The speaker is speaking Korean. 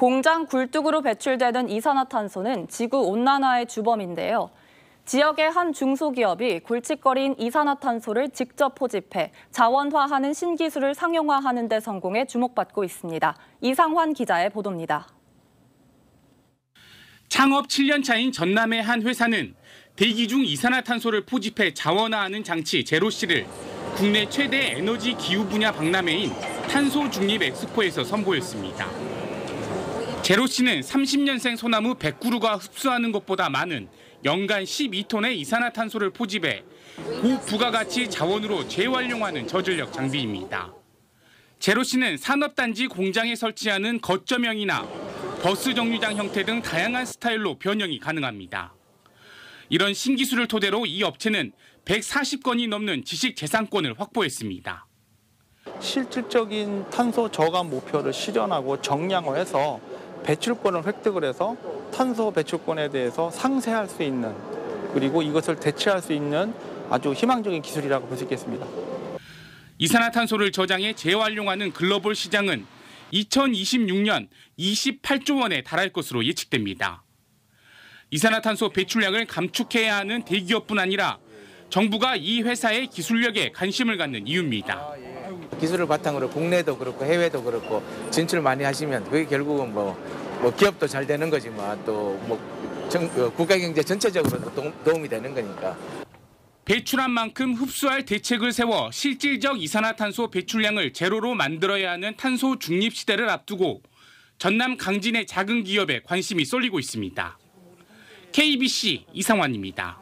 공장 굴뚝으로 배출되는 이산화탄소는 지구 온난화의 주범인데요. 지역의 한 중소기업이 골칫거리인 이산화탄소를 직접 포집해 자원화하는 신기술을 상용화하는 데 성공해 주목받고 있습니다. 이상환 기자의 보도입니다. 창업 7년 차인 전남의 한 회사는 대기 중 이산화탄소를 포집해 자원화하는 장치 제로씨를 국내 최대 에너지 기후 분야 박람회인 탄소 중립 엑스포에서 선보였습니다. 제로씨는 30년생 소나무 100그루가 흡수하는 것보다 많은 연간 12톤의 이산화탄소를 포집해 고부가가치 자원으로 재활용하는 저전력 장비입니다. 제로씨는 산업단지 공장에 설치하는 거점형이나 버스 정류장 형태 등 다양한 스타일로 변형이 가능합니다. 이런 신기술을 토대로 이 업체는 140건이 넘는 지식 재산권을 확보했습니다. 실질적인 탄소 저감 목표를 실현하고 정량화해서 배출권을 획득을 해서 탄소 배출권에 대해서 상세할 수 있는 그리고 이것을 대체할 수 있는 아주 희망적인 기술이라고 볼 수 있겠습니다. 이산화탄소를 저장해 재활용하는 글로벌 시장은 2026년 28조 원에 달할 것으로 예측됩니다. 이산화탄소 배출량을 감축해야 하는 대기업뿐 아니라 정부가 이 회사의 기술력에 관심을 갖는 이유입니다. 기술을 바탕으로 국내도 그렇고 해외도 그렇고 진출 많이 하시면 그게 결국은 뭐, 뭐 기업도 잘 되는 거지만 또뭐 국가 경제 전체적으로도 도- 도움이 되는 거니까. 배출한 만큼 흡수할 대책을 세워 실질적 이산화탄소 배출량을 제로로 만들어야 하는 탄소 중립 시대를 앞두고 전남 강진의 작은 기업에 관심이 쏠리고 있습니다. KBC 이상환입니다.